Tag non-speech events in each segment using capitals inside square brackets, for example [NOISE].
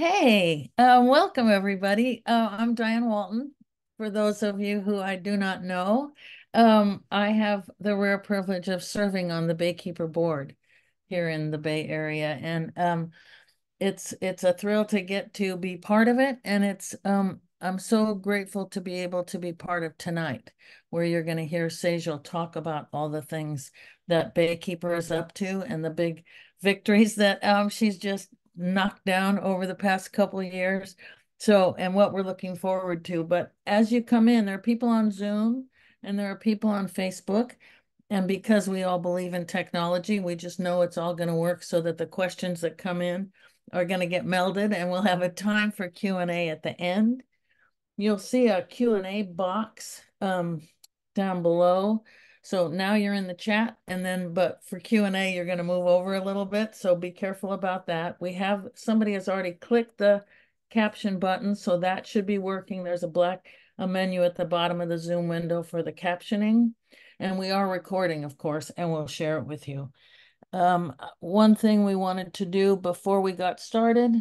Hey, uh, welcome everybody. Uh, I'm Diane Walton. For those of you who I do not know, um, I have the rare privilege of serving on the Baykeeper Board here in the Bay Area, and um, it's it's a thrill to get to be part of it, and it's um, I'm so grateful to be able to be part of tonight, where you're going to hear Sejal talk about all the things that Baykeeper is up to and the big victories that um, she's just knocked down over the past couple of years. So, and what we're looking forward to. But as you come in, there are people on Zoom and there are people on Facebook. And because we all believe in technology, we just know it's all going to work so that the questions that come in are going to get melded and we'll have a time for Q&A at the end. You'll see a Q&A box um, down below so now you're in the chat and then, but for Q&A, you're going to move over a little bit. So be careful about that. We have, somebody has already clicked the caption button. So that should be working. There's a black a menu at the bottom of the Zoom window for the captioning. And we are recording, of course, and we'll share it with you. Um, one thing we wanted to do before we got started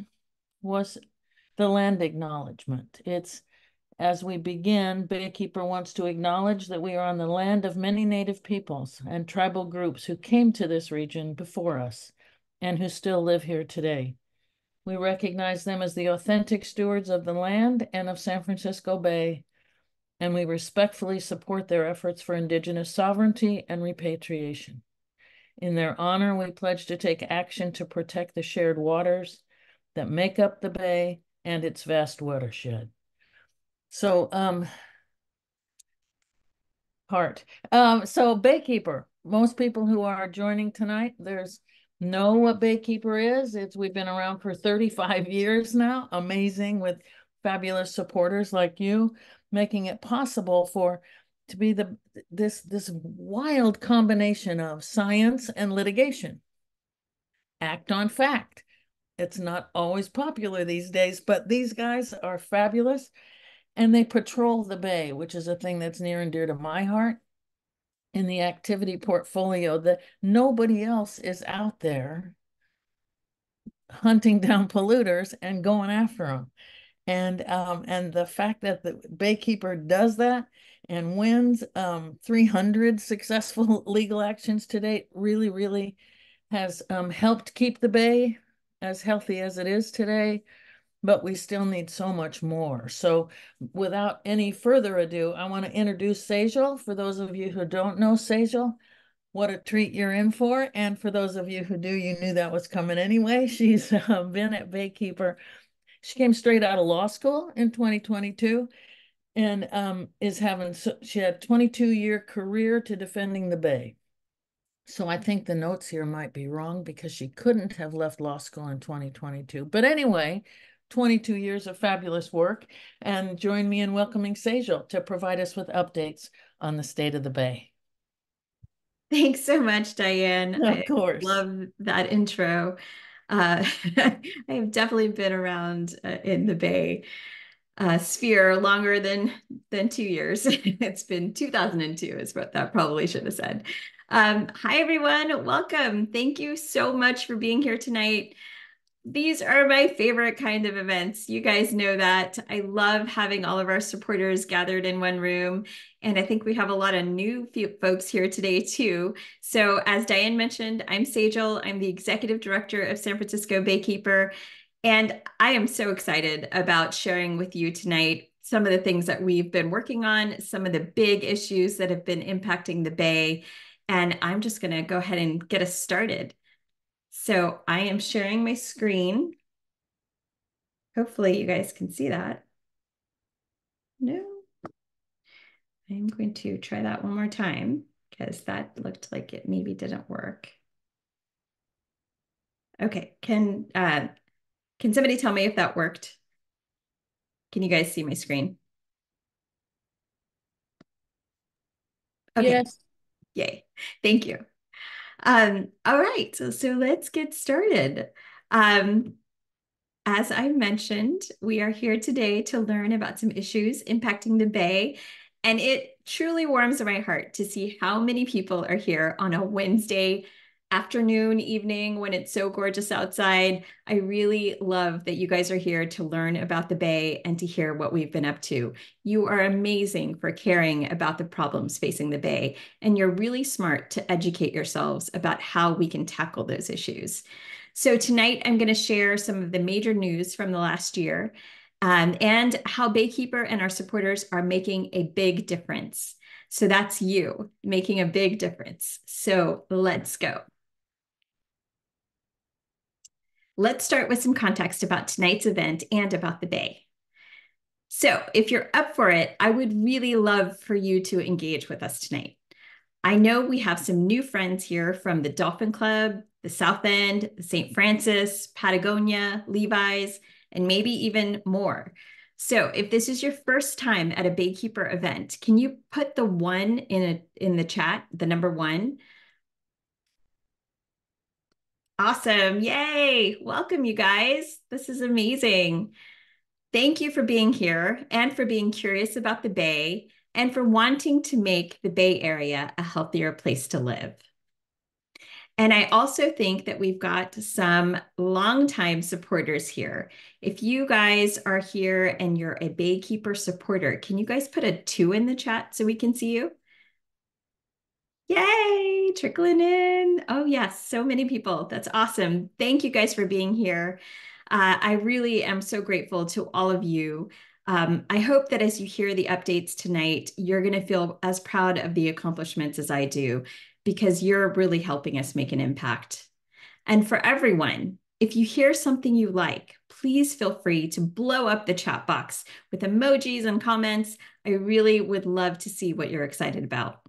was the land acknowledgement. It's as we begin, Baykeeper wants to acknowledge that we are on the land of many native peoples and tribal groups who came to this region before us and who still live here today. We recognize them as the authentic stewards of the land and of San Francisco Bay, and we respectfully support their efforts for Indigenous sovereignty and repatriation. In their honor, we pledge to take action to protect the shared waters that make up the bay and its vast watershed. So, um, part. Um, so Baykeeper, most people who are joining tonight, there's know what Baykeeper is. It's we've been around for 35 [LAUGHS] years now. Amazing with fabulous supporters like you, making it possible for to be the this this wild combination of science and litigation. Act on fact. It's not always popular these days, but these guys are fabulous and they patrol the bay, which is a thing that's near and dear to my heart in the activity portfolio that nobody else is out there hunting down polluters and going after them. And um, and the fact that the Baykeeper does that and wins um, 300 successful [LAUGHS] legal actions to date really, really has um, helped keep the Bay as healthy as it is today but we still need so much more. So without any further ado, I want to introduce Sejal. For those of you who don't know Sejal, what a treat you're in for. And for those of you who do, you knew that was coming anyway. [LAUGHS] She's uh, been at Baykeeper. She came straight out of law school in 2022 and um, is having, she had 22 year career to defending the Bay. So I think the notes here might be wrong because she couldn't have left law school in 2022. But anyway, 22 years of fabulous work and join me in welcoming Sejal to provide us with updates on the state of the Bay. Thanks so much, Diane. Of course. I love that intro. Uh, [LAUGHS] I've definitely been around uh, in the Bay uh, sphere longer than than two years. [LAUGHS] it's been 2002 is what that probably should have said. Um, hi, everyone. Welcome. Thank you so much for being here tonight these are my favorite kind of events. You guys know that. I love having all of our supporters gathered in one room. And I think we have a lot of new folks here today, too. So, as Diane mentioned, I'm Sejal. I'm the executive director of San Francisco Baykeeper. And I am so excited about sharing with you tonight some of the things that we've been working on, some of the big issues that have been impacting the Bay. And I'm just going to go ahead and get us started. So I am sharing my screen. Hopefully you guys can see that. No. I'm going to try that one more time because that looked like it maybe didn't work. Okay, can uh, can somebody tell me if that worked? Can you guys see my screen? Okay. Yes. Yay. Thank you. Um, all right, so, so let's get started. Um, as I mentioned, we are here today to learn about some issues impacting the Bay, and it truly warms my heart to see how many people are here on a Wednesday afternoon, evening when it's so gorgeous outside. I really love that you guys are here to learn about the Bay and to hear what we've been up to. You are amazing for caring about the problems facing the Bay, and you're really smart to educate yourselves about how we can tackle those issues. So tonight I'm going to share some of the major news from the last year um, and how Baykeeper and our supporters are making a big difference. So that's you making a big difference. So let's go. Let's start with some context about tonight's event and about the Bay. So, if you're up for it, I would really love for you to engage with us tonight. I know we have some new friends here from the Dolphin Club, the South End, St. Francis, Patagonia, Levi's, and maybe even more. So, if this is your first time at a Baykeeper event, can you put the one in a in the chat, the number one? Awesome. Yay. Welcome, you guys. This is amazing. Thank you for being here and for being curious about the Bay and for wanting to make the Bay Area a healthier place to live. And I also think that we've got some longtime supporters here. If you guys are here and you're a Baykeeper supporter, can you guys put a two in the chat so we can see you? Yay, trickling in. Oh, yes, so many people. That's awesome. Thank you guys for being here. Uh, I really am so grateful to all of you. Um, I hope that as you hear the updates tonight, you're going to feel as proud of the accomplishments as I do, because you're really helping us make an impact. And for everyone, if you hear something you like, please feel free to blow up the chat box with emojis and comments. I really would love to see what you're excited about.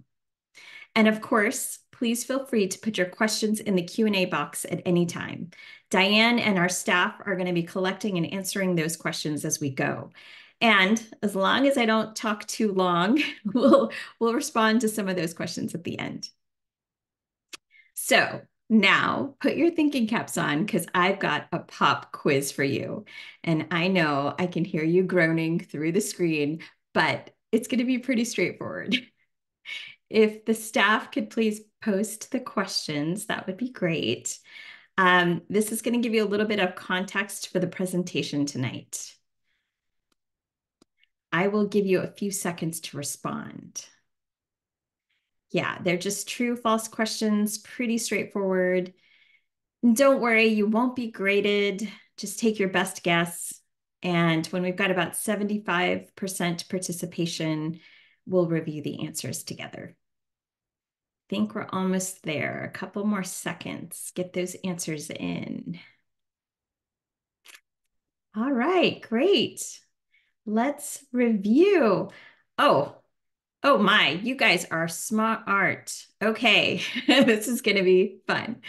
And of course, please feel free to put your questions in the Q&A box at any time. Diane and our staff are going to be collecting and answering those questions as we go. And as long as I don't talk too long, [LAUGHS] we'll, we'll respond to some of those questions at the end. So now put your thinking caps on because I've got a pop quiz for you. And I know I can hear you groaning through the screen, but it's going to be pretty straightforward. [LAUGHS] If the staff could please post the questions, that would be great. Um, this is going to give you a little bit of context for the presentation tonight. I will give you a few seconds to respond. Yeah, they're just true, false questions, pretty straightforward. Don't worry, you won't be graded. Just take your best guess. And when we've got about 75% participation, we'll review the answers together think we're almost there. A couple more seconds. Get those answers in. All right, great. Let's review. Oh, oh my, you guys are smart. Art. Okay, [LAUGHS] this is going to be fun.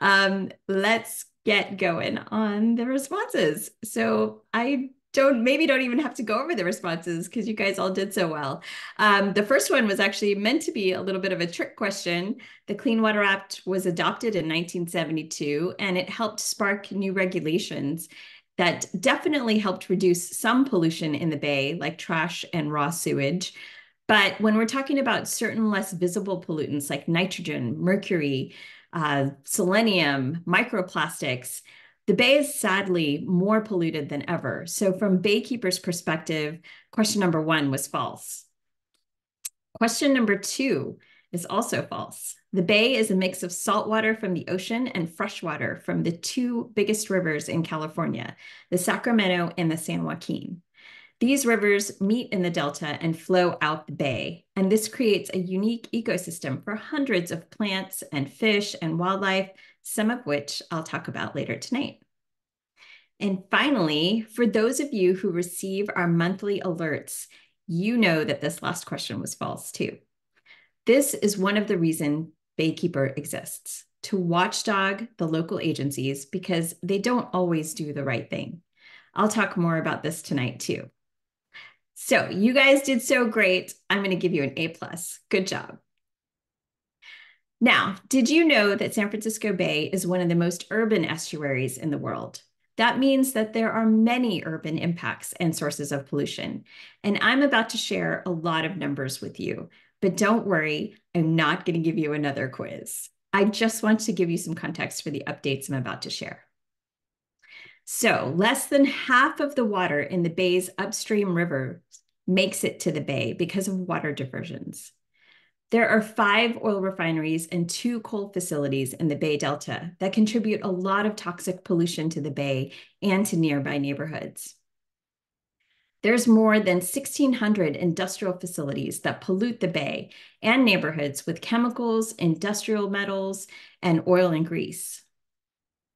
Um, let's get going on the responses. So I don't maybe don't even have to go over the responses because you guys all did so well. Um, the first one was actually meant to be a little bit of a trick question. The Clean Water Act was adopted in 1972 and it helped spark new regulations that definitely helped reduce some pollution in the bay, like trash and raw sewage. But when we're talking about certain less visible pollutants like nitrogen, mercury, uh, selenium, microplastics, the bay is sadly more polluted than ever. So, from Baykeeper's perspective, question number one was false. Question number two is also false. The bay is a mix of salt water from the ocean and fresh water from the two biggest rivers in California, the Sacramento and the San Joaquin. These rivers meet in the delta and flow out the bay, and this creates a unique ecosystem for hundreds of plants and fish and wildlife some of which I'll talk about later tonight. And finally, for those of you who receive our monthly alerts, you know that this last question was false too. This is one of the reasons Baykeeper exists to watchdog the local agencies because they don't always do the right thing. I'll talk more about this tonight too. So you guys did so great. I'm going to give you an A plus. Good job. Now, did you know that San Francisco Bay is one of the most urban estuaries in the world? That means that there are many urban impacts and sources of pollution. And I'm about to share a lot of numbers with you, but don't worry, I'm not going to give you another quiz. I just want to give you some context for the updates I'm about to share. So less than half of the water in the bay's upstream rivers makes it to the bay because of water diversions. There are five oil refineries and two coal facilities in the Bay Delta that contribute a lot of toxic pollution to the bay and to nearby neighborhoods. There's more than 1,600 industrial facilities that pollute the bay and neighborhoods with chemicals, industrial metals, and oil and grease.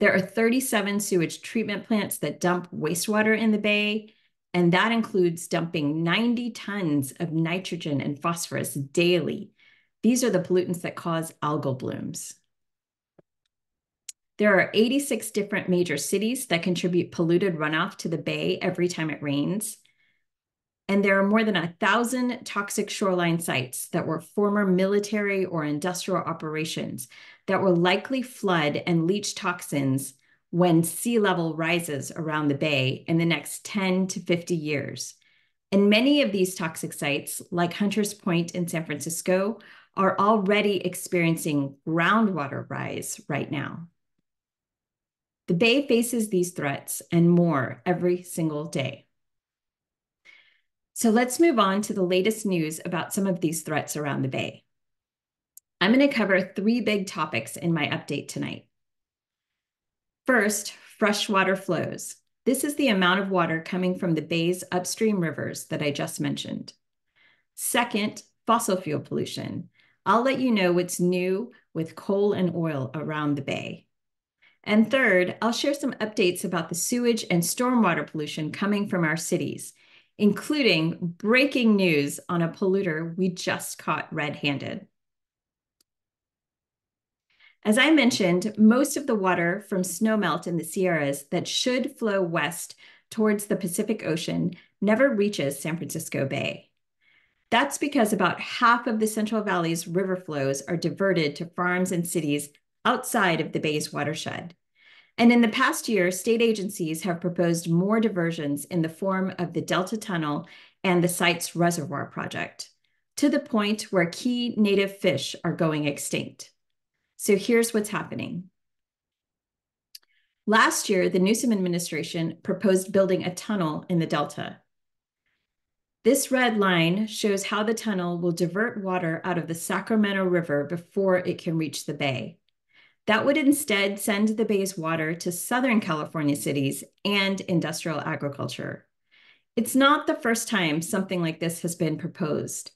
There are 37 sewage treatment plants that dump wastewater in the bay, and that includes dumping 90 tons of nitrogen and phosphorus daily these are the pollutants that cause algal blooms. There are 86 different major cities that contribute polluted runoff to the bay every time it rains. And there are more than a thousand toxic shoreline sites that were former military or industrial operations that will likely flood and leach toxins when sea level rises around the bay in the next 10 to 50 years. And many of these toxic sites, like Hunters Point in San Francisco, are already experiencing groundwater rise right now. The Bay faces these threats and more every single day. So let's move on to the latest news about some of these threats around the Bay. I'm going to cover three big topics in my update tonight. First, freshwater flows. This is the amount of water coming from the Bay's upstream rivers that I just mentioned. Second, fossil fuel pollution. I'll let you know what's new with coal and oil around the bay. And third, I'll share some updates about the sewage and stormwater pollution coming from our cities, including breaking news on a polluter we just caught red handed. As I mentioned, most of the water from snowmelt in the Sierras that should flow west towards the Pacific Ocean never reaches San Francisco Bay. That's because about half of the Central Valley's river flows are diverted to farms and cities outside of the bay's watershed. And in the past year, state agencies have proposed more diversions in the form of the Delta Tunnel and the Sites reservoir project, to the point where key native fish are going extinct. So here's what's happening. Last year, the Newsom administration proposed building a tunnel in the Delta. This red line shows how the tunnel will divert water out of the Sacramento River before it can reach the bay. That would instead send the bay's water to Southern California cities and industrial agriculture. It's not the first time something like this has been proposed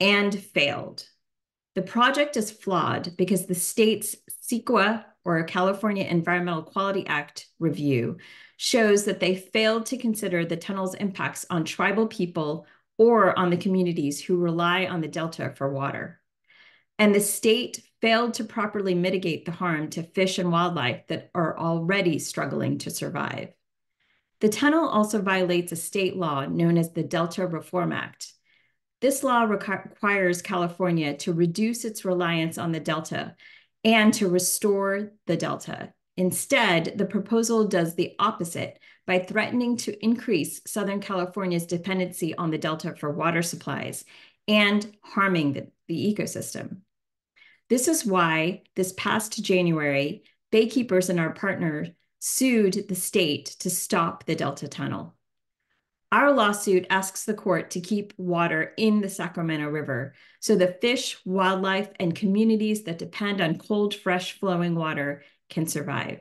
and failed. The project is flawed because the state's CEQA, or California Environmental Quality Act review, shows that they failed to consider the tunnel's impacts on tribal people or on the communities who rely on the delta for water. And the state failed to properly mitigate the harm to fish and wildlife that are already struggling to survive. The tunnel also violates a state law known as the Delta Reform Act. This law requires California to reduce its reliance on the Delta and to restore the Delta Instead, the proposal does the opposite by threatening to increase Southern California's dependency on the Delta for water supplies and harming the, the ecosystem. This is why this past January, Baykeepers and our partner sued the state to stop the Delta Tunnel. Our lawsuit asks the court to keep water in the Sacramento River so the fish, wildlife, and communities that depend on cold, fresh flowing water can survive.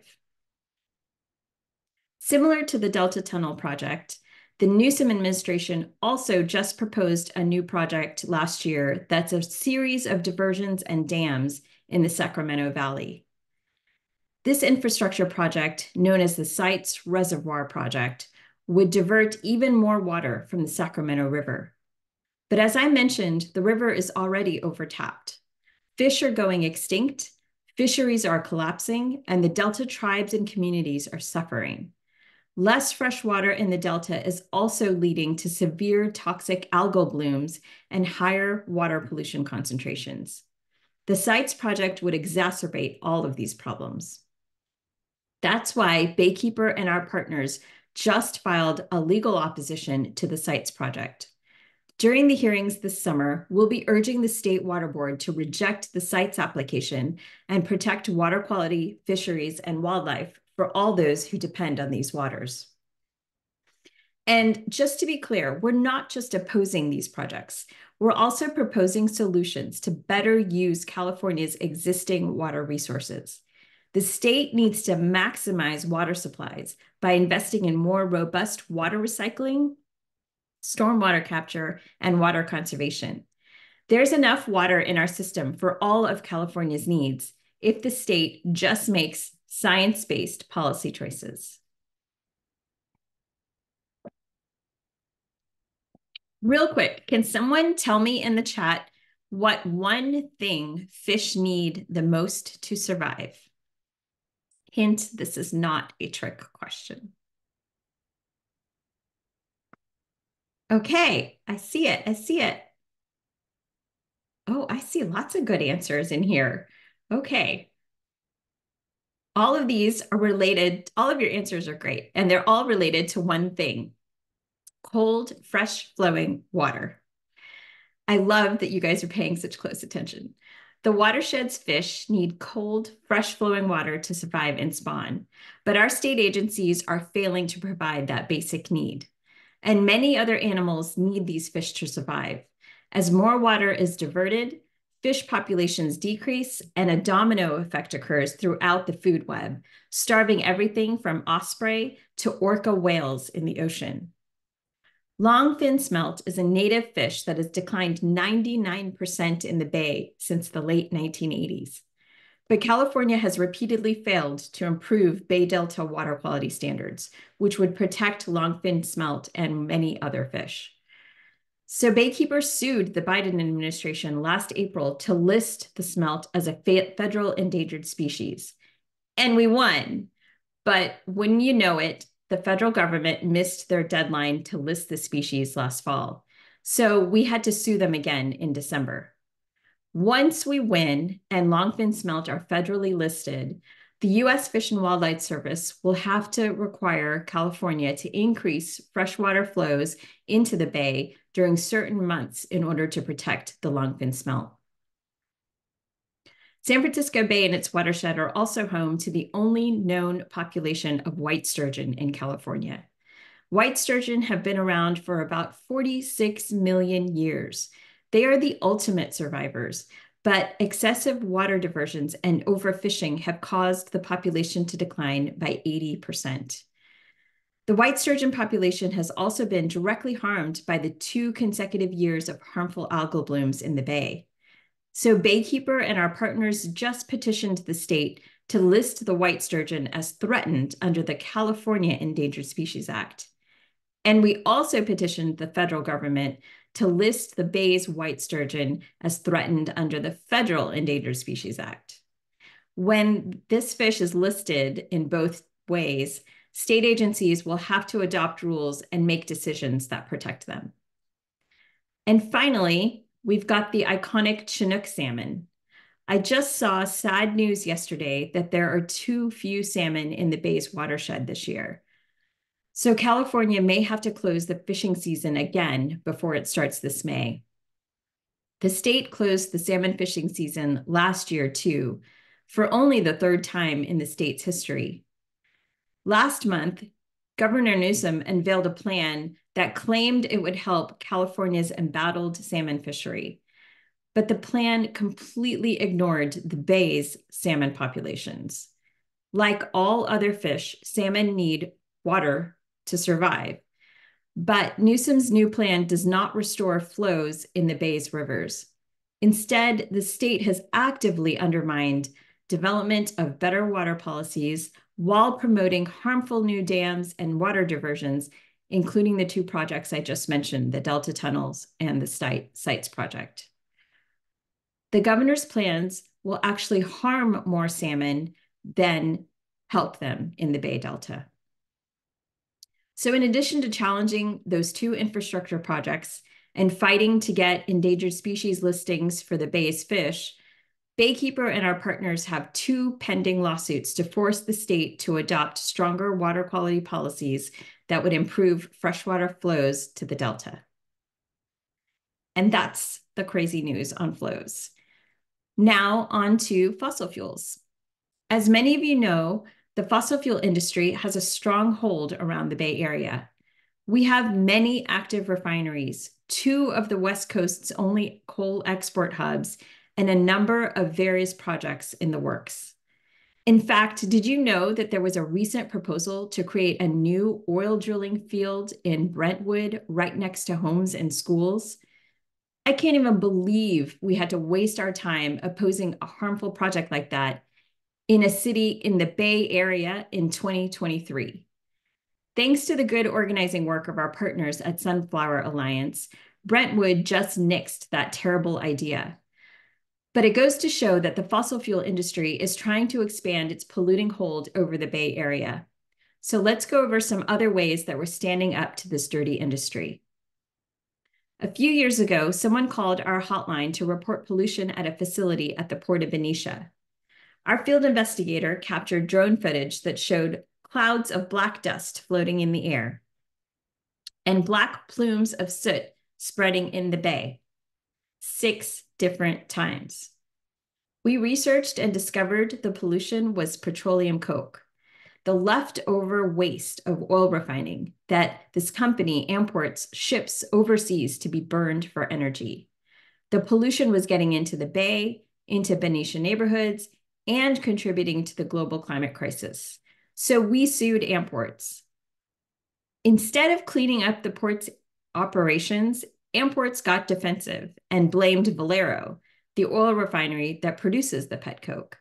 Similar to the Delta Tunnel project, the Newsom administration also just proposed a new project last year that's a series of diversions and dams in the Sacramento Valley. This infrastructure project, known as the Sites Reservoir Project, would divert even more water from the Sacramento River. But as I mentioned, the river is already overtapped. Fish are going extinct, Fisheries are collapsing, and the Delta tribes and communities are suffering. Less fresh water in the Delta is also leading to severe toxic algal blooms and higher water pollution concentrations. The Sites project would exacerbate all of these problems. That's why Baykeeper and our partners just filed a legal opposition to the Sites project. During the hearings this summer, we'll be urging the State Water Board to reject the Sites' application and protect water quality, fisheries, and wildlife for all those who depend on these waters. And just to be clear, we're not just opposing these projects. We're also proposing solutions to better use California's existing water resources. The state needs to maximize water supplies by investing in more robust water recycling, stormwater capture, and water conservation. There's enough water in our system for all of California's needs if the state just makes science-based policy choices. Real quick, can someone tell me in the chat what one thing fish need the most to survive? Hint, this is not a trick question. Okay, I see it. I see it. Oh, I see lots of good answers in here. Okay. All of these are related, all of your answers are great, and they're all related to one thing cold, fresh flowing water. I love that you guys are paying such close attention. The watershed's fish need cold, fresh flowing water to survive and spawn, but our state agencies are failing to provide that basic need. And many other animals need these fish to survive. As more water is diverted, fish populations decrease and a domino effect occurs throughout the food web, starving everything from osprey to orca whales in the ocean. Longfin smelt is a native fish that has declined 99% in the bay since the late 1980s. But California has repeatedly failed to improve Bay Delta water quality standards, which would protect longfin smelt and many other fish. So Baykeeper sued the Biden administration last April to list the smelt as a federal endangered species. And we won. But when you know it, the federal government missed their deadline to list the species last fall. So we had to sue them again in December. Once we win and longfin smelt are federally listed, the US Fish and Wildlife Service will have to require California to increase freshwater flows into the bay during certain months in order to protect the longfin smelt. San Francisco Bay and its watershed are also home to the only known population of white sturgeon in California. White sturgeon have been around for about 46 million years. They are the ultimate survivors, but excessive water diversions and overfishing have caused the population to decline by 80%. The white sturgeon population has also been directly harmed by the two consecutive years of harmful algal blooms in the bay. So Baykeeper and our partners just petitioned the state to list the white sturgeon as threatened under the California Endangered Species Act. And we also petitioned the federal government to list the bay's white sturgeon as threatened under the Federal Endangered Species Act. When this fish is listed in both ways, state agencies will have to adopt rules and make decisions that protect them. And finally, we've got the iconic Chinook salmon. I just saw sad news yesterday that there are too few salmon in the bay's watershed this year. So California may have to close the fishing season again before it starts this May. The state closed the salmon fishing season last year too, for only the third time in the state's history. Last month, Governor Newsom unveiled a plan that claimed it would help California's embattled salmon fishery. But the plan completely ignored the bay's salmon populations. Like all other fish, salmon need water to survive. But Newsom's new plan does not restore flows in the bay's rivers. Instead, the state has actively undermined development of better water policies while promoting harmful new dams and water diversions including the two projects I just mentioned, the Delta Tunnels and the Sites project. The governor's plans will actually harm more salmon than help them in the Bay Delta. So in addition to challenging those two infrastructure projects and fighting to get endangered species listings for the Bay's fish, Baykeeper and our partners have two pending lawsuits to force the state to adopt stronger water quality policies that would improve freshwater flows to the Delta. And that's the crazy news on flows. Now, on to fossil fuels. As many of you know, the fossil fuel industry has a strong hold around the Bay Area. We have many active refineries, two of the West Coast's only coal export hubs, and a number of various projects in the works. In fact, did you know that there was a recent proposal to create a new oil drilling field in Brentwood right next to homes and schools? I can't even believe we had to waste our time opposing a harmful project like that in a city in the Bay Area in 2023. Thanks to the good organizing work of our partners at Sunflower Alliance, Brentwood just nixed that terrible idea. But it goes to show that the fossil fuel industry is trying to expand its polluting hold over the Bay Area. So let's go over some other ways that we're standing up to this dirty industry. A few years ago, someone called our hotline to report pollution at a facility at the Port of Benicia. Our field investigator captured drone footage that showed clouds of black dust floating in the air and black plumes of soot spreading in the bay. Six different times. We researched and discovered the pollution was petroleum coke the leftover waste of oil refining that this company imports ships overseas to be burned for energy. The pollution was getting into the bay, into Benicia neighborhoods, and contributing to the global climate crisis. So we sued Amports. Instead of cleaning up the port's operations, Amports got defensive and blamed Valero, the oil refinery that produces the pet coke.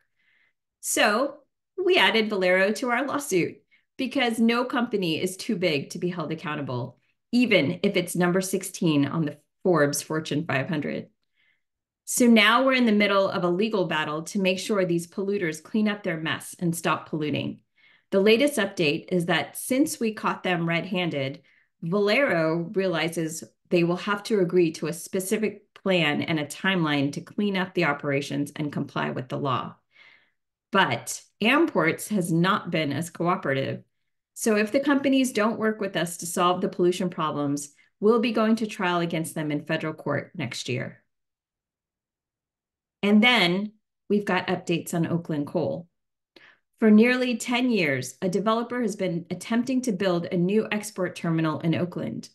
So we added Valero to our lawsuit because no company is too big to be held accountable, even if it's number 16 on the Forbes Fortune 500. So now we're in the middle of a legal battle to make sure these polluters clean up their mess and stop polluting. The latest update is that since we caught them red handed, Valero realizes they will have to agree to a specific plan and a timeline to clean up the operations and comply with the law. But Amports has not been as cooperative. So if the companies don't work with us to solve the pollution problems, we'll be going to trial against them in federal court next year. And then we've got updates on Oakland Coal. For nearly 10 years, a developer has been attempting to build a new export terminal in Oakland.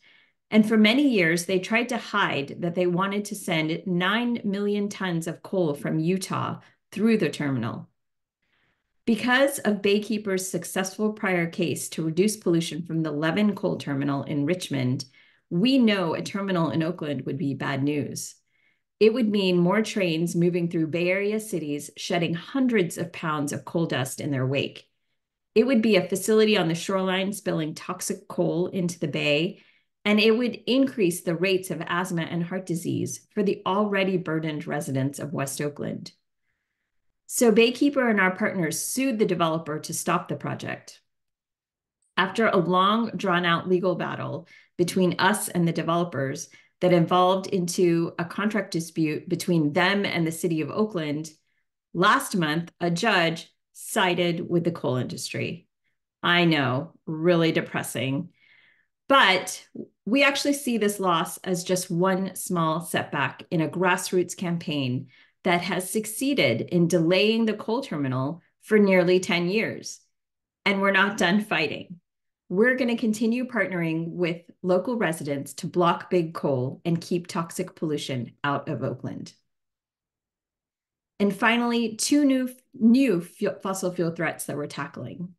And for many years, they tried to hide that they wanted to send 9 million tons of coal from Utah through the terminal. Because of Baykeeper's successful prior case to reduce pollution from the Levin coal terminal in Richmond, we know a terminal in Oakland would be bad news. It would mean more trains moving through Bay Area cities, shedding hundreds of pounds of coal dust in their wake. It would be a facility on the shoreline spilling toxic coal into the bay, and it would increase the rates of asthma and heart disease for the already burdened residents of West Oakland. So Baykeeper and our partners sued the developer to stop the project. After a long, drawn-out legal battle between us and the developers that evolved into a contract dispute between them and the city of Oakland, last month, a judge sided with the coal industry. I know, really depressing. But we actually see this loss as just one small setback in a grassroots campaign that has succeeded in delaying the coal terminal for nearly 10 years. And we're not done fighting. We're going to continue partnering with local residents to block big coal and keep toxic pollution out of Oakland. And finally, two new, new fossil fuel threats that we're tackling.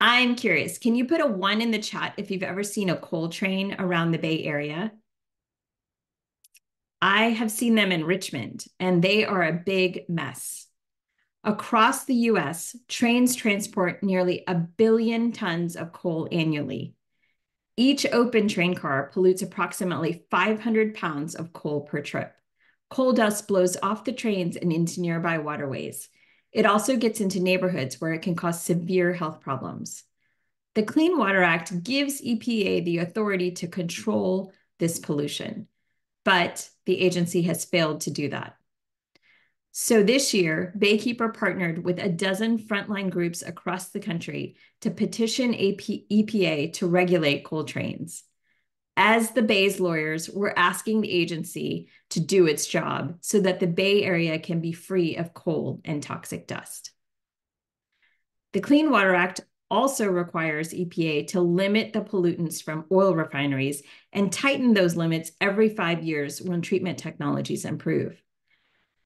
I'm curious, can you put a one in the chat if you've ever seen a coal train around the Bay Area? I have seen them in Richmond, and they are a big mess. Across the US, trains transport nearly a billion tons of coal annually. Each open train car pollutes approximately 500 pounds of coal per trip. Coal dust blows off the trains and into nearby waterways. It also gets into neighborhoods where it can cause severe health problems. The Clean Water Act gives EPA the authority to control this pollution but the agency has failed to do that. So this year, Baykeeper partnered with a dozen frontline groups across the country to petition AP, EPA to regulate coal trains. as the Bay's lawyers, we're asking the agency to do its job so that the Bay Area can be free of coal and toxic dust. The Clean Water Act also requires EPA to limit the pollutants from oil refineries and tighten those limits every five years when treatment technologies improve.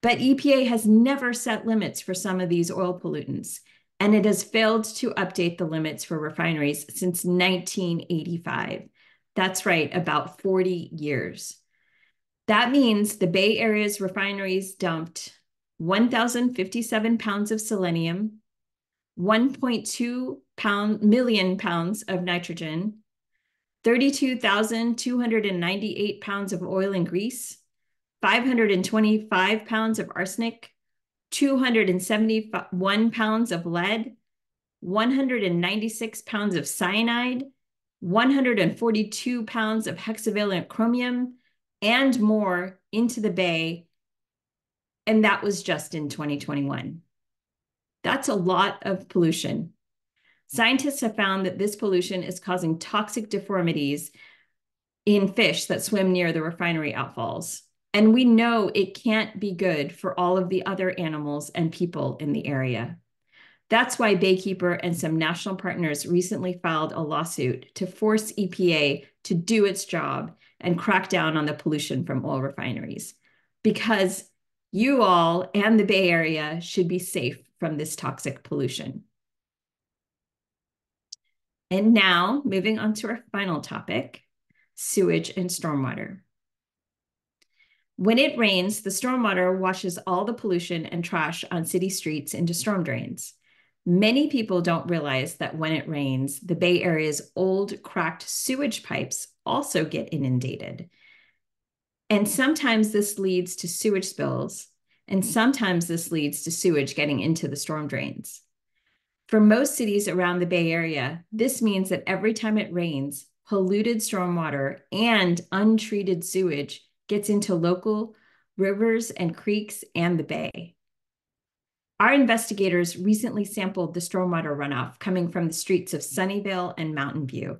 But EPA has never set limits for some of these oil pollutants, and it has failed to update the limits for refineries since 1985. That's right, about 40 years. That means the Bay Area's refineries dumped 1,057 pounds of selenium, 1.2 pound, million pounds of nitrogen, 32,298 pounds of oil and grease, 525 pounds of arsenic, 271 pounds of lead, 196 pounds of cyanide, 142 pounds of hexavalent chromium, and more into the bay. And that was just in 2021. That's a lot of pollution. Scientists have found that this pollution is causing toxic deformities in fish that swim near the refinery outfalls. And we know it can't be good for all of the other animals and people in the area. That's why Baykeeper and some national partners recently filed a lawsuit to force EPA to do its job and crack down on the pollution from oil refineries. Because you all and the Bay Area should be safe from this toxic pollution. And now, moving on to our final topic, sewage and stormwater. When it rains, the stormwater washes all the pollution and trash on city streets into storm drains. Many people don't realize that when it rains, the Bay Area's old cracked sewage pipes also get inundated. And sometimes this leads to sewage spills, and sometimes this leads to sewage getting into the storm drains. For most cities around the Bay Area, this means that every time it rains, polluted stormwater and untreated sewage gets into local rivers and creeks and the bay. Our investigators recently sampled the stormwater runoff coming from the streets of Sunnyvale and Mountain View.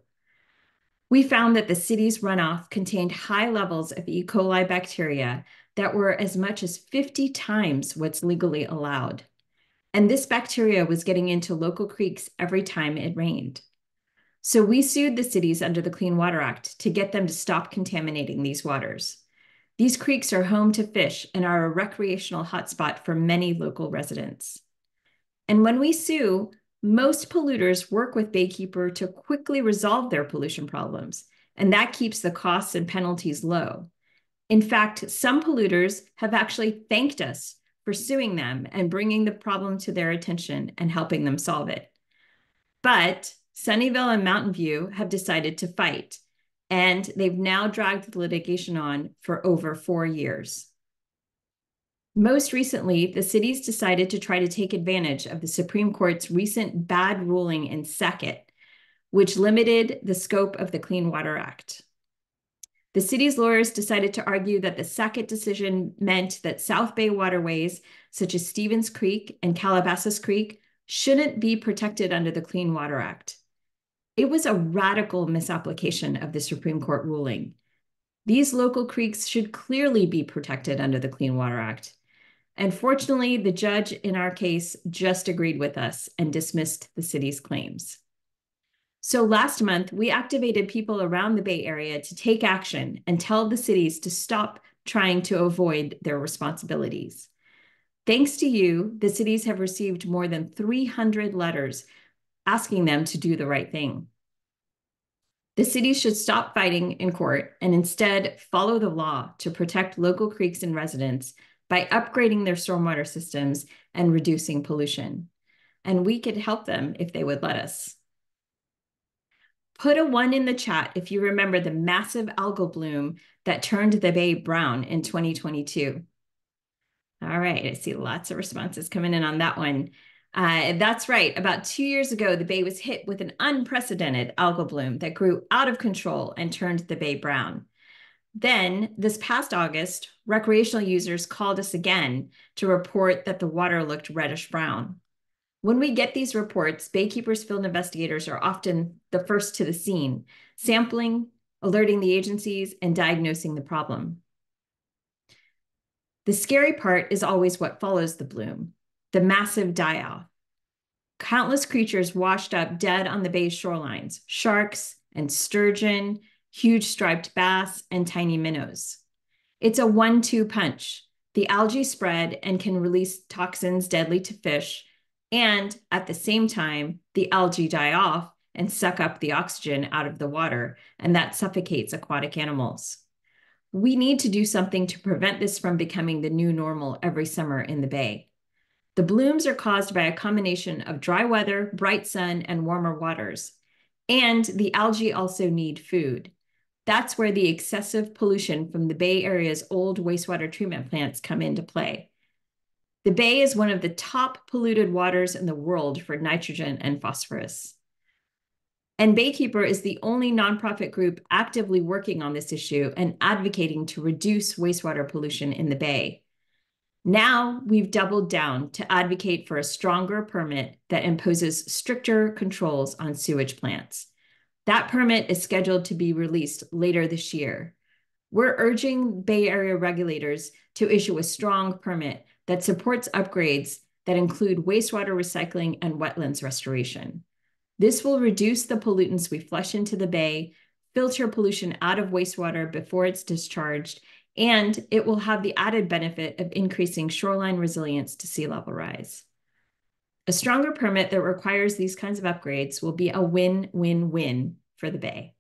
We found that the city's runoff contained high levels of E. coli bacteria that were as much as 50 times what's legally allowed. And this bacteria was getting into local creeks every time it rained. So we sued the cities under the Clean Water Act to get them to stop contaminating these waters. These creeks are home to fish and are a recreational hotspot for many local residents. And when we sue, most polluters work with Baykeeper to quickly resolve their pollution problems, and that keeps the costs and penalties low. In fact, some polluters have actually thanked us for suing them and bringing the problem to their attention and helping them solve it. But Sunnyvale and Mountain View have decided to fight and they've now dragged the litigation on for over four years. Most recently, the cities decided to try to take advantage of the Supreme Court's recent bad ruling in Sackett, which limited the scope of the Clean Water Act. The city's lawyers decided to argue that the Sackett decision meant that South Bay waterways, such as Stevens Creek and Calabazas Creek, shouldn't be protected under the Clean Water Act. It was a radical misapplication of the Supreme Court ruling. These local creeks should clearly be protected under the Clean Water Act. And fortunately, the judge in our case just agreed with us and dismissed the city's claims. So last month, we activated people around the Bay Area to take action and tell the cities to stop trying to avoid their responsibilities. Thanks to you, the cities have received more than 300 letters asking them to do the right thing. The city should stop fighting in court and instead follow the law to protect local creeks and residents by upgrading their stormwater systems and reducing pollution. And we could help them if they would let us. Put a one in the chat if you remember the massive algal bloom that turned the bay brown in 2022. All right, I see lots of responses coming in on that one. Uh, that's right. About two years ago, the bay was hit with an unprecedented algal bloom that grew out of control and turned the bay brown. Then, this past August, recreational users called us again to report that the water looked reddish brown. When we get these reports, Baykeeper's field investigators are often the first to the scene, sampling, alerting the agencies, and diagnosing the problem. The scary part is always what follows the bloom the massive die off. Countless creatures washed up dead on the bay's shorelines sharks and sturgeon, huge striped bass, and tiny minnows. It's a one two punch. The algae spread and can release toxins deadly to fish. And at the same time, the algae die off and suck up the oxygen out of the water, and that suffocates aquatic animals. We need to do something to prevent this from becoming the new normal every summer in the bay. The blooms are caused by a combination of dry weather, bright sun, and warmer waters. And the algae also need food. That's where the excessive pollution from the Bay Area's old wastewater treatment plants come into play. The Bay is one of the top polluted waters in the world for nitrogen and phosphorus. And Baykeeper is the only nonprofit group actively working on this issue and advocating to reduce wastewater pollution in the Bay. Now we've doubled down to advocate for a stronger permit that imposes stricter controls on sewage plants. That permit is scheduled to be released later this year. We're urging Bay Area regulators to issue a strong permit that supports upgrades that include wastewater recycling and wetlands restoration. This will reduce the pollutants we flush into the bay, filter pollution out of wastewater before it's discharged, and it will have the added benefit of increasing shoreline resilience to sea level rise. A stronger permit that requires these kinds of upgrades will be a win-win-win for the Bay.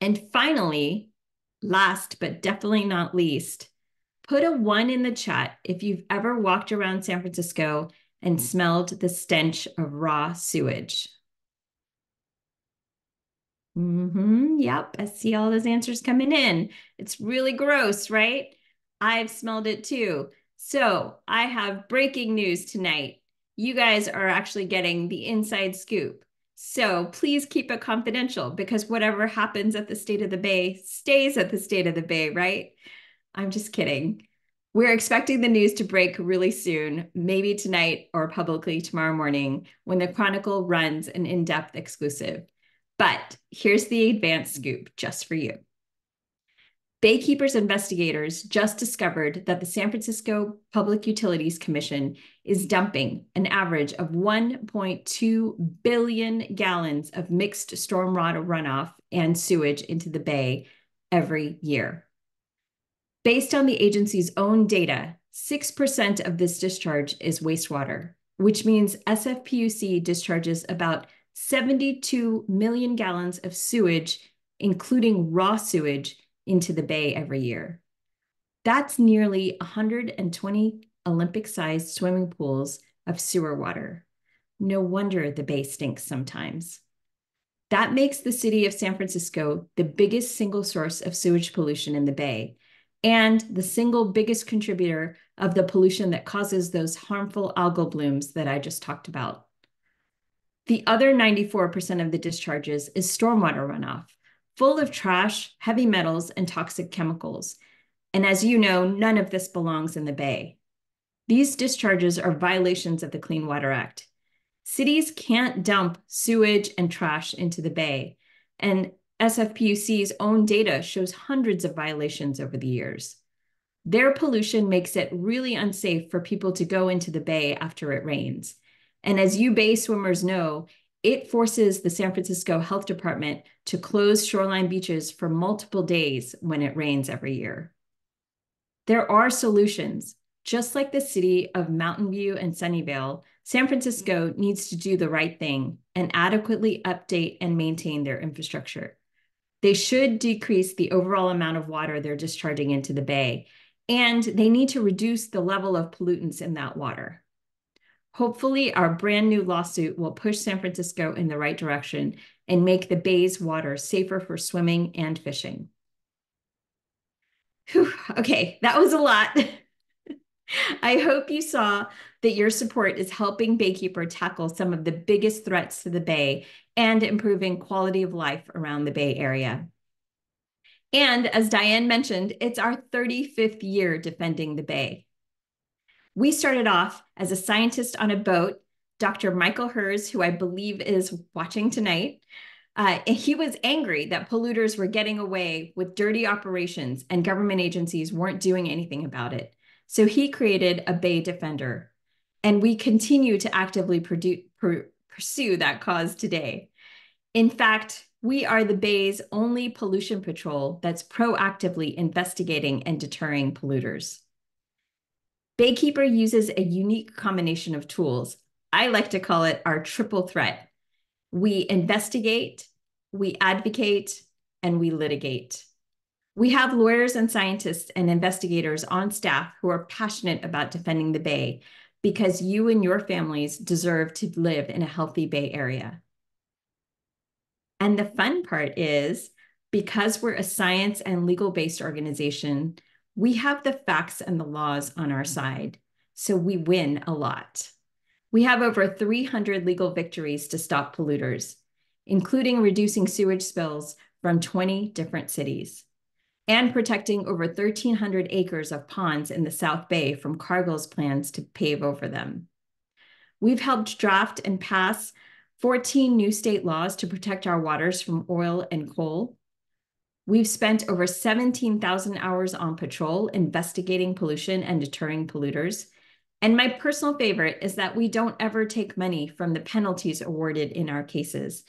And finally, last but definitely not least, put a one in the chat if you've ever walked around San Francisco and smelled the stench of raw sewage. Mm-hmm. Yep. I see all those answers coming in. It's really gross, right? I've smelled it too. So I have breaking news tonight. You guys are actually getting the inside scoop. So please keep it confidential because whatever happens at the State of the Bay stays at the State of the Bay, right? I'm just kidding. We're expecting the news to break really soon, maybe tonight or publicly tomorrow morning when the Chronicle runs an in depth exclusive. But here's the advanced scoop just for you. Baykeepers investigators just discovered that the San Francisco Public Utilities Commission is dumping an average of 1.2 billion gallons of mixed stormwater runoff and sewage into the bay every year. Based on the agency's own data, 6% of this discharge is wastewater, which means SFPUC discharges about 72 million gallons of sewage, including raw sewage, into the bay every year. That's nearly 120 Olympic sized swimming pools of sewer water. No wonder the bay stinks sometimes. That makes the city of San Francisco the biggest single source of sewage pollution in the bay and the single biggest contributor of the pollution that causes those harmful algal blooms that I just talked about. The other 94% of the discharges is stormwater runoff, full of trash, heavy metals, and toxic chemicals. And as you know, none of this belongs in the bay. These discharges are violations of the Clean Water Act. Cities can't dump sewage and trash into the bay, and SFPUC's own data shows hundreds of violations over the years. Their pollution makes it really unsafe for people to go into the bay after it rains. And as you bay swimmers know, it forces the San Francisco Health Department to close shoreline beaches for multiple days when it rains every year. There are solutions. Just like the city of Mountain View and Sunnyvale, San Francisco needs to do the right thing and adequately update and maintain their infrastructure. They should decrease the overall amount of water they're discharging into the bay, and they need to reduce the level of pollutants in that water. Hopefully, our brand new lawsuit will push San Francisco in the right direction and make the bay's water safer for swimming and fishing. Whew, okay, that was a lot. [LAUGHS] I hope you saw that your support is helping Baykeeper tackle some of the biggest threats to the Bay and improving quality of life around the Bay Area. And as Diane mentioned, it's our 35th year defending the Bay. We started off as a scientist on a boat. Dr. Michael Herz, who I believe is watching tonight, Uh, he was angry that polluters were getting away with dirty operations and government agencies weren't doing anything about it. So he created a Bay Defender. And we continue to actively pursue that cause today. In fact, we are the Bay's only pollution patrol that's proactively investigating and deterring polluters. Baykeeper uses a unique combination of tools. I like to call it our triple threat. We investigate, we advocate, and we litigate. We have lawyers and scientists and investigators on staff who are passionate about defending the Bay because you and your families deserve to live in a healthy Bay Area. And the fun part is because we're a science and legal based organization, we have the facts and the laws on our side. So we win a lot. We have over 300 legal victories to stop polluters, including reducing sewage spills from 20 different cities and protecting over 1,300 acres of ponds in the South Bay from Cargill's plans to pave over them. We've helped draft and pass 14 new state laws to protect our waters from oil and coal. We've spent over 17,000 hours on patrol investigating pollution and deterring polluters. And my personal favorite is that we don't ever take money from the penalties awarded in our cases.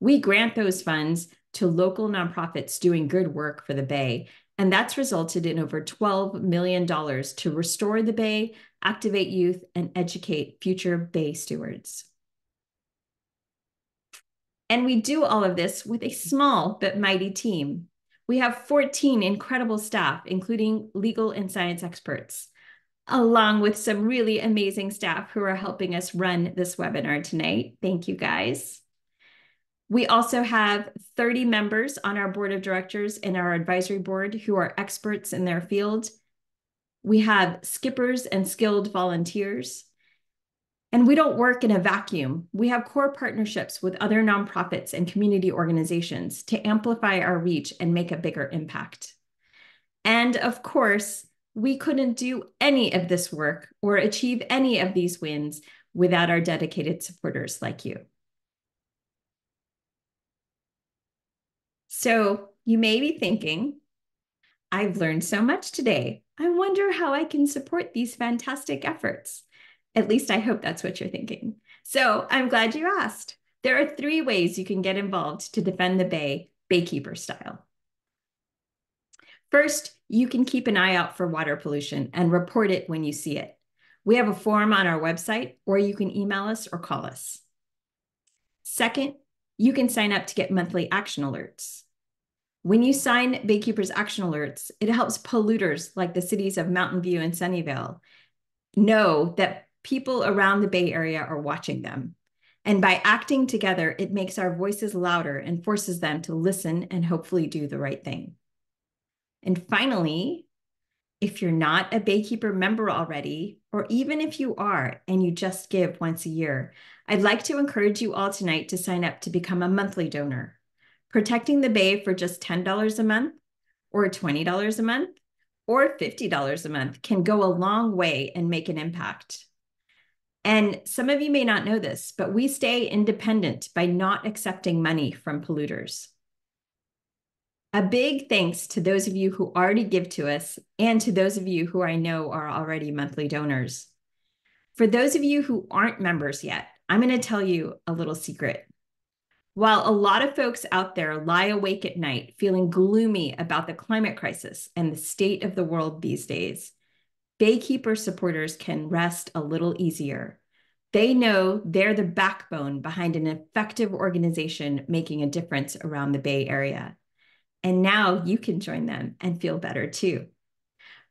We grant those funds to local nonprofits doing good work for the Bay. And that's resulted in over $12 million to restore the Bay, activate youth, and educate future Bay stewards. And we do all of this with a small but mighty team. We have 14 incredible staff, including legal and science experts, along with some really amazing staff who are helping us run this webinar tonight. Thank you guys. We also have 30 members on our board of directors and our advisory board who are experts in their field. We have skippers and skilled volunteers. And we don't work in a vacuum. We have core partnerships with other nonprofits and community organizations to amplify our reach and make a bigger impact. And of course, we couldn't do any of this work or achieve any of these wins without our dedicated supporters like you. So you may be thinking, I've learned so much today. I wonder how I can support these fantastic efforts. At least I hope that's what you're thinking. So I'm glad you asked. There are three ways you can get involved to defend the Bay, Baykeeper style. First, you can keep an eye out for water pollution and report it when you see it. We have a form on our website, or you can email us or call us. Second, you can sign up to get monthly action alerts. When you sign Baykeeper's action alerts, it helps polluters like the cities of Mountain View and Sunnyvale know that people around the Bay Area are watching them. And by acting together, it makes our voices louder and forces them to listen and hopefully do the right thing. And finally, if you're not a Baykeeper member already, or even if you are and you just give once a year, I'd like to encourage you all tonight to sign up to become a monthly donor. Protecting the Bay for just $10 a month or $20 a month or $50 a month can go a long way and make an impact. And some of you may not know this, but we stay independent by not accepting money from polluters. A big thanks to those of you who already give to us and to those of you who I know are already monthly donors. For those of you who aren't members yet, I'm going to tell you a little secret. While a lot of folks out there lie awake at night feeling gloomy about the climate crisis and the state of the world these days, Baykeeper supporters can rest a little easier. They know they're the backbone behind an effective organization making a difference around the Bay Area. And now you can join them and feel better too.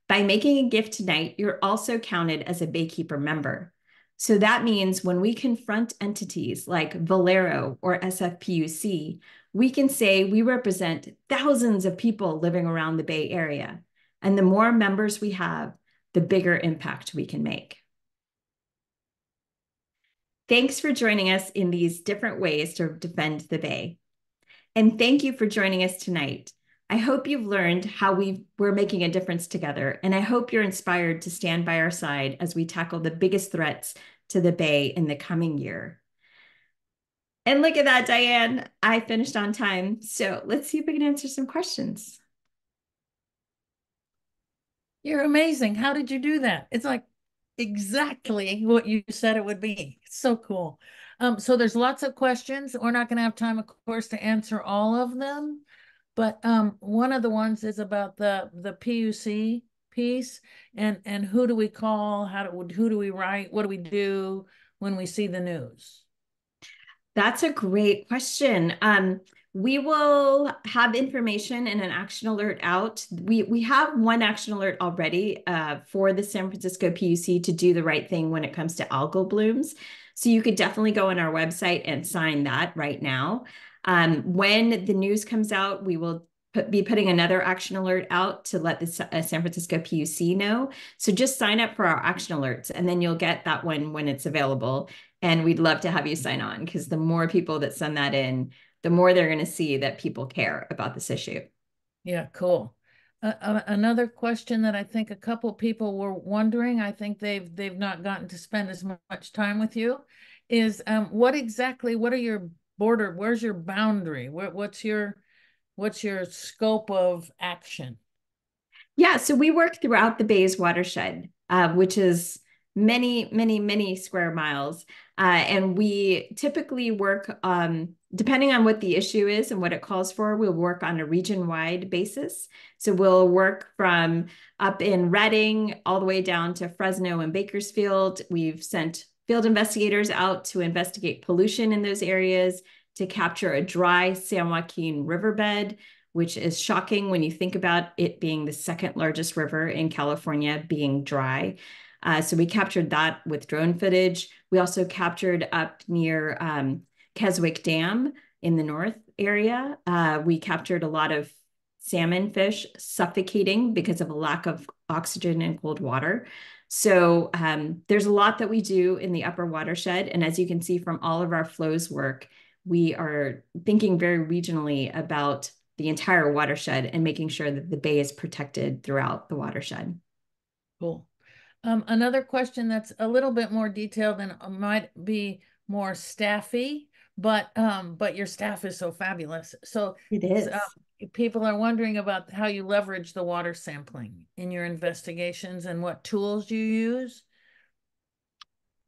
By making a gift tonight, you're also counted as a Baykeeper member. So that means when we confront entities like Valero or SFPUC, we can say we represent thousands of people living around the Bay Area. And the more members we have, the bigger impact we can make. Thanks for joining us in these different ways to defend the Bay. And thank you for joining us tonight. I hope you've learned how we we're making a difference together, and I hope you're inspired to stand by our side as we tackle the biggest threats to the Bay in the coming year. And look at that, Diane. I finished on time. So let's see if we can answer some questions. You're amazing. How did you do that? It's like exactly what you said it would be. So cool. Um, so there's lots of questions. We're not going to have time, of course, to answer all of them. But um, one of the ones is about the the PUC piece and and who do we call? How do who do we write? What do we do when we see the news? That's a great question. Um, we will have information and an action alert out. We we have one action alert already uh, for the San Francisco PUC to do the right thing when it comes to algal blooms. So you could definitely go on our website and sign that right now. Um, when the news comes out, we will put, be putting another action alert out to let the uh, San Francisco PUC know. So just sign up for our action alerts, and then you'll get that one when it's available. And we'd love to have you sign on because the more people that send that in, the more they're going to see that people care about this issue. Yeah, cool. Uh, another question that I think a couple people were wondering, I think they've they've not gotten to spend as much time with you, is um, what exactly? What are your border? Where's your boundary? Where, what's your what's your scope of action? Yeah, so we work throughout the Bay's watershed, uh, which is many, many, many square miles. Uh, and we typically work, um, depending on what the issue is and what it calls for, we'll work on a region wide basis. So we'll work from up in Redding all the way down to Fresno and Bakersfield. We've sent field investigators out to investigate pollution in those areas, to capture a dry San Joaquin riverbed, which is shocking when you think about it being the second largest river in California being dry. Uh, so we captured that with drone footage. We also captured up near um, Keswick Dam in the north area. Uh, we captured a lot of salmon fish suffocating because of a lack of oxygen and cold water. So um, there's a lot that we do in the upper watershed. And as you can see from all of our flows work, we are thinking very regionally about the entire watershed and making sure that the bay is protected throughout the watershed. Cool. Um, another question that's a little bit more detailed and might be more staffy, but um, but your staff is so fabulous. So it is. Uh, people are wondering about how you leverage the water sampling in your investigations and what tools you use.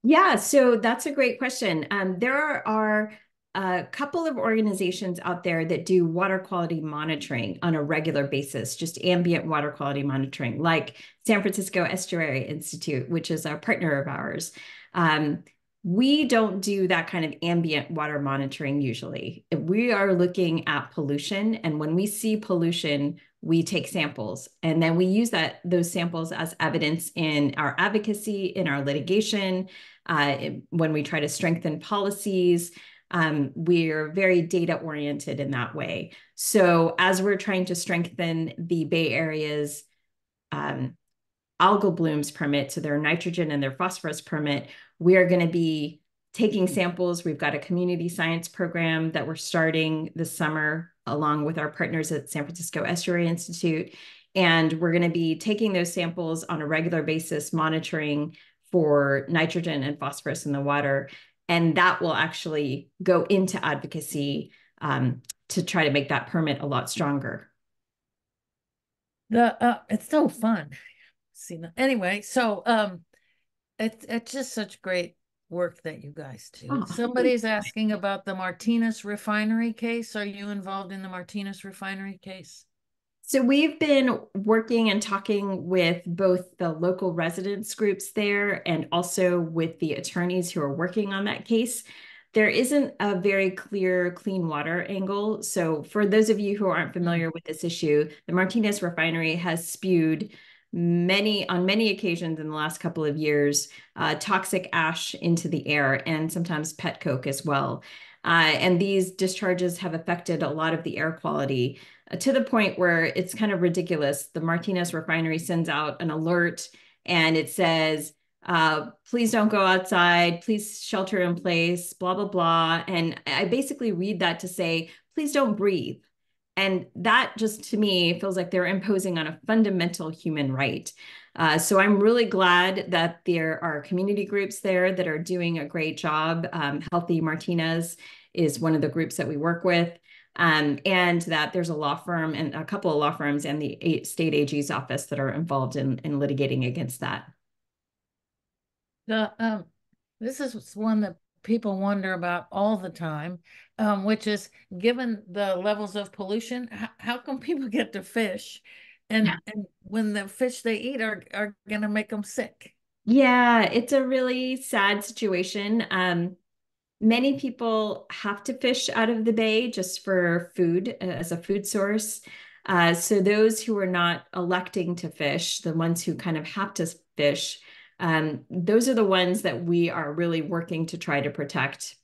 Yeah, so that's a great question. Um, there are, are a couple of organizations out there that do water quality monitoring on a regular basis, just ambient water quality monitoring, like San Francisco Estuary Institute, which is a partner of ours. Um, we don't do that kind of ambient water monitoring usually. We are looking at pollution, and when we see pollution, we take samples, and then we use that those samples as evidence in our advocacy, in our litigation, uh, when we try to strengthen policies. Um, we're very data oriented in that way. So as we're trying to strengthen the Bay Area's um, algal blooms permit, so their nitrogen and their phosphorus permit, we are going to be taking samples. We've got a community science program that we're starting this summer along with our partners at San Francisco Estuary Institute. And we're going to be taking those samples on a regular basis, monitoring for nitrogen and phosphorus in the water and that will actually go into advocacy um, to try to make that permit a lot stronger. The uh, it's so fun. See anyway, so um, it's it's just such great work that you guys do. Oh, Somebody's asking about the Martinez refinery case. Are you involved in the Martinez refinery case? So we've been working and talking with both the local residents groups there and also with the attorneys who are working on that case. There isn't a very clear clean water angle. So for those of you who aren't familiar with this issue, the Martinez refinery has spewed many on many occasions in the last couple of years uh, toxic ash into the air and sometimes pet coke as well. Uh, and these discharges have affected a lot of the air quality uh, to the point where it's kind of ridiculous. The Martinez refinery sends out an alert and it says, uh, please don't go outside, please shelter in place, blah, blah, blah. And I basically read that to say, please don't breathe. And that just to me feels like they're imposing on a fundamental human right. Uh, so I'm really glad that there are community groups there that are doing a great job. Um, Healthy Martinez is one of the groups that we work with. Um, and that there's a law firm and a couple of law firms and the state AG's office that are involved in, in litigating against that. The um, this is one that people wonder about all the time, um, which is given the levels of pollution, how, how come people [LAUGHS] get to fish, and yeah. and when the fish they eat are are going to make them sick? Yeah, it's a really sad situation. Um, many people have to fish out of the bay just for food uh, as a food source. Uh, so those who are not electing to fish, the ones who kind of have to fish, um, those are the ones that we are really working to try to protect.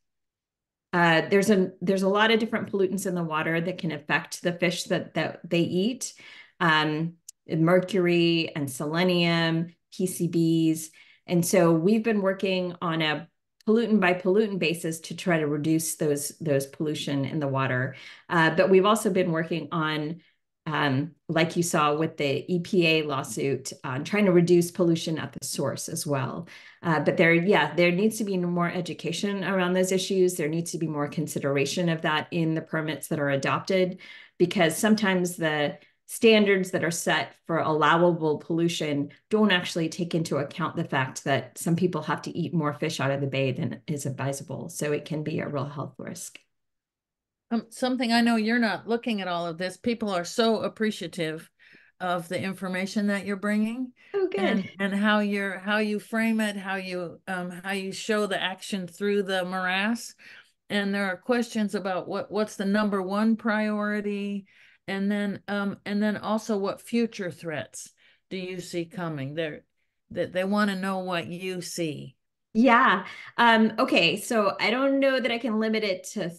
Uh, there's a there's a lot of different pollutants in the water that can affect the fish that that they eat. Um, mercury and selenium, PCBs. And so we've been working on a pollutant by pollutant basis to try to reduce those those pollution in the water. Uh, but we've also been working on, um, like you saw with the EPA lawsuit, trying to reduce pollution at the source as well. Uh, but there, yeah, there needs to be more education around those issues. There needs to be more consideration of that in the permits that are adopted, because sometimes the standards that are set for allowable pollution don't actually take into account the fact that some people have to eat more fish out of the bay than is advisable. So it can be a real health risk. Um, something I know you're not looking at all of this. People are so appreciative of the information that you're bringing. Oh, good. And, and how you're how you frame it, how you um how you show the action through the morass. And there are questions about what what's the number one priority and then um and then also what future threats do you see coming there that they want to know what you see yeah um okay so i don't know that i can limit it to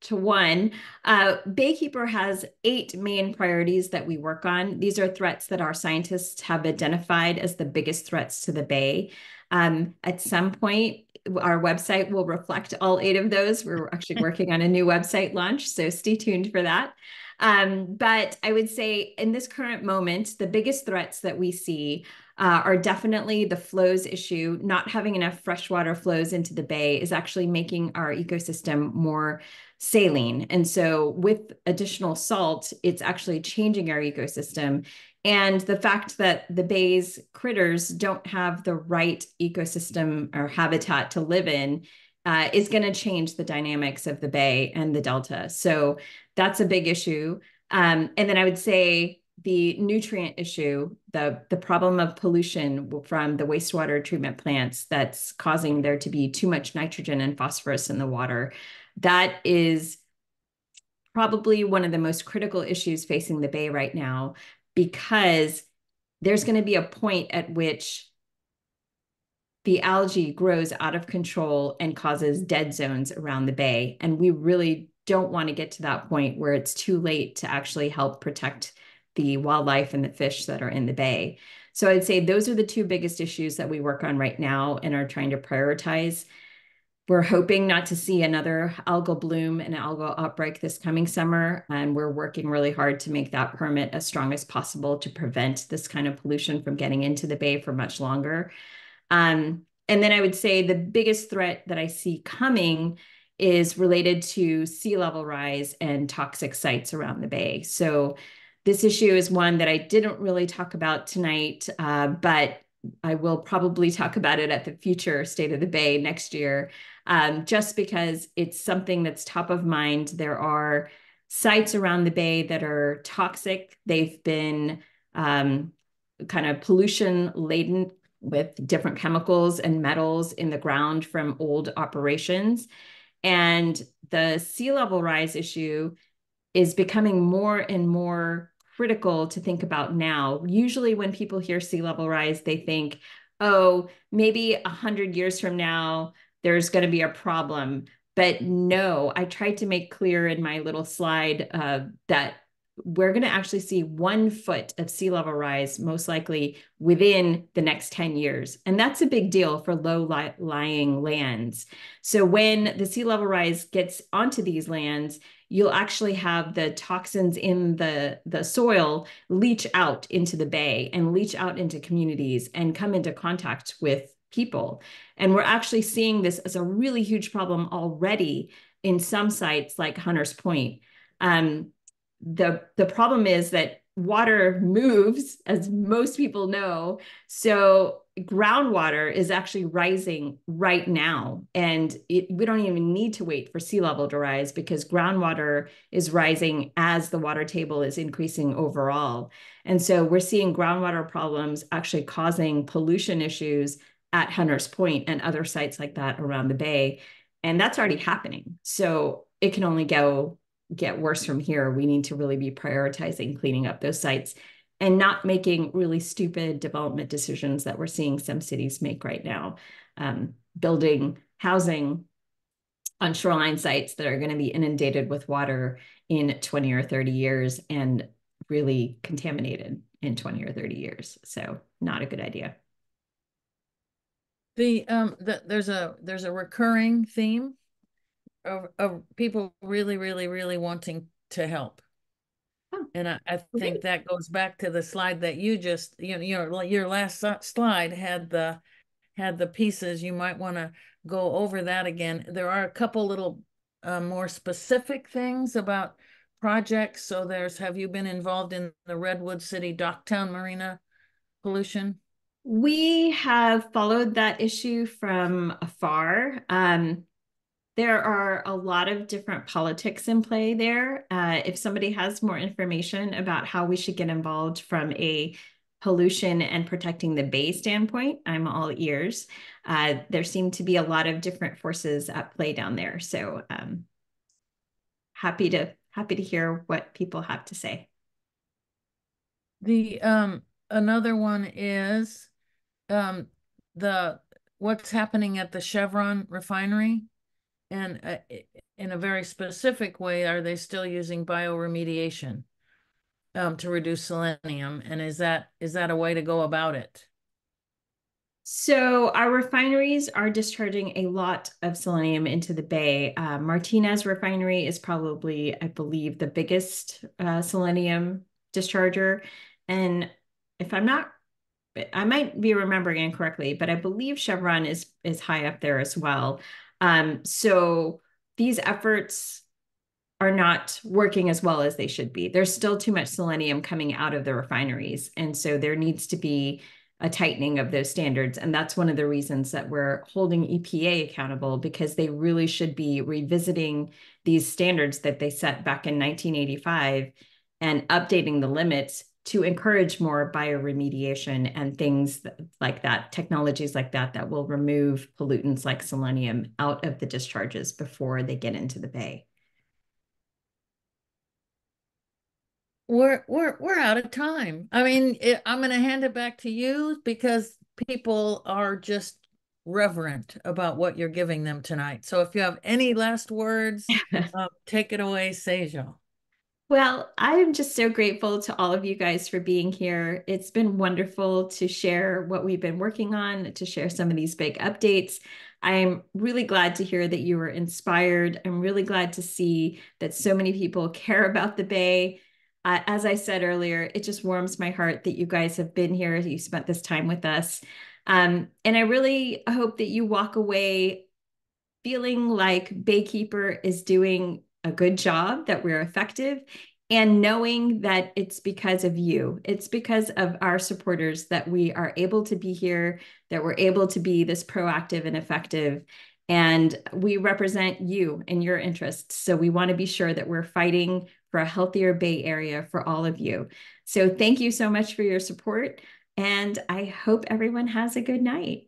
to one. Uh, baykeeper has eight main priorities that we work on. These are threats that our scientists have identified as the biggest threats to the bay. Um, at some point our website will reflect all eight of those. We're actually [LAUGHS] working on a new website launch so stay tuned for that. Um, but I would say in this current moment, the biggest threats that we see uh, are definitely the flows issue. Not having enough freshwater flows into the bay is actually making our ecosystem more saline. And so, with additional salt, it's actually changing our ecosystem. And the fact that the bay's critters don't have the right ecosystem or habitat to live in uh, is going to change the dynamics of the bay and the delta. So that's a big issue. Um, and then I would say the nutrient issue, the the problem of pollution from the wastewater treatment plants that's causing there to be too much nitrogen and phosphorus in the water, that is probably one of the most critical issues facing the bay right now because there's going to be a point at which the algae grows out of control and causes dead zones around the bay. And we really don't want to get to that point where it's too late to actually help protect the wildlife and the fish that are in the bay. So I'd say those are the two biggest issues that we work on right now and are trying to prioritize. We're hoping not to see another algal bloom and algal outbreak this coming summer. And we're working really hard to make that permit as strong as possible to prevent this kind of pollution from getting into the bay for much longer. Um, and then I would say the biggest threat that I see coming is related to sea level rise and toxic sites around the bay. So this issue is one that I didn't really talk about tonight, uh, but I will probably talk about it at the future State of the Bay next year, um, just because it's something that's top of mind. There are sites around the bay that are toxic. They've been um, kind of pollution laden with different chemicals and metals in the ground from old operations. And the sea level rise issue is becoming more and more critical to think about now. Usually, when people hear sea level rise, they think, oh, maybe 100 years from now, there's going to be a problem. But no, I tried to make clear in my little slide uh, that we're going to actually see one foot of sea level rise, most likely within the next 10 years. And that's a big deal for low lying lands. So when the sea level rise gets onto these lands, you'll actually have the toxins in the, the soil leach out into the bay and leach out into communities and come into contact with people. And we're actually seeing this as a really huge problem already in some sites like Hunters Point. Um, the the problem is that water moves, as most people know. So groundwater is actually rising right now. And it, we don't even need to wait for sea level to rise because groundwater is rising as the water table is increasing overall. And so we're seeing groundwater problems actually causing pollution issues at Hunters Point and other sites like that around the bay. And that's already happening. So it can only go get worse from here. We need to really be prioritizing cleaning up those sites and not making really stupid development decisions that we're seeing some cities make right now. Um, building housing on shoreline sites that are going to be inundated with water in 20 or 30 years and really contaminated in 20 or 30 years. So not a good idea. The um the, there's a there's a recurring theme of, of people really, really, really wanting to help. And I, I think that goes back to the slide that you just, you know, your, your last slide had the, had the pieces. You might want to go over that again. There are a couple little uh, more specific things about projects. So there's, have you been involved in the Redwood City Docktown Marina pollution? We have followed that issue from afar. Um, there are a lot of different politics in play there. Uh, if somebody has more information about how we should get involved from a pollution and protecting the bay standpoint, I'm all ears. Uh, there seem to be a lot of different forces at play down there. So um, happy to happy to hear what people have to say. The um another one is um the what's happening at the Chevron refinery and uh, in a very specific way, are they still using bioremediation um, to reduce selenium? And is that is that a way to go about it? So our refineries are discharging a lot of selenium into the bay. Uh, Martinez refinery is probably, I believe, the biggest uh, selenium discharger. And if I'm not, I might be remembering incorrectly, but I believe Chevron is is high up there as well. Um, so these efforts are not working as well as they should be. There's still too much selenium coming out of the refineries. And so there needs to be a tightening of those standards. And that's one of the reasons that we're holding EPA accountable because they really should be revisiting these standards that they set back in 1985 and updating the limits to encourage more bioremediation and things like that, technologies like that, that will remove pollutants like selenium out of the discharges before they get into the bay. We're we're we're out of time. I mean, it, I'm going to hand it back to you because people are just reverent about what you're giving them tonight. So if you have any last words, uh, [LAUGHS] take it away, Sejal. Well, I'm just so grateful to all of you guys for being here. It's been wonderful to share what we've been working on, to share some of these big updates. I'm really glad to hear that you were inspired. I'm really glad to see that so many people [LAUGHS] care about the Bay. Uh, as I said earlier, it just warms my heart that you guys have been here, you spent this time with us. Um, and I really hope that you walk away feeling like Baykeeper is doing a good job, that we're effective, and knowing that it's because of you. It's because of our supporters that we are able to be here, that we're able to be this proactive and effective. And we represent you and your interests. So we want to be sure that we're fighting for a healthier Bay Area for all of you. So thank you so much for your support. And I hope everyone has a good night.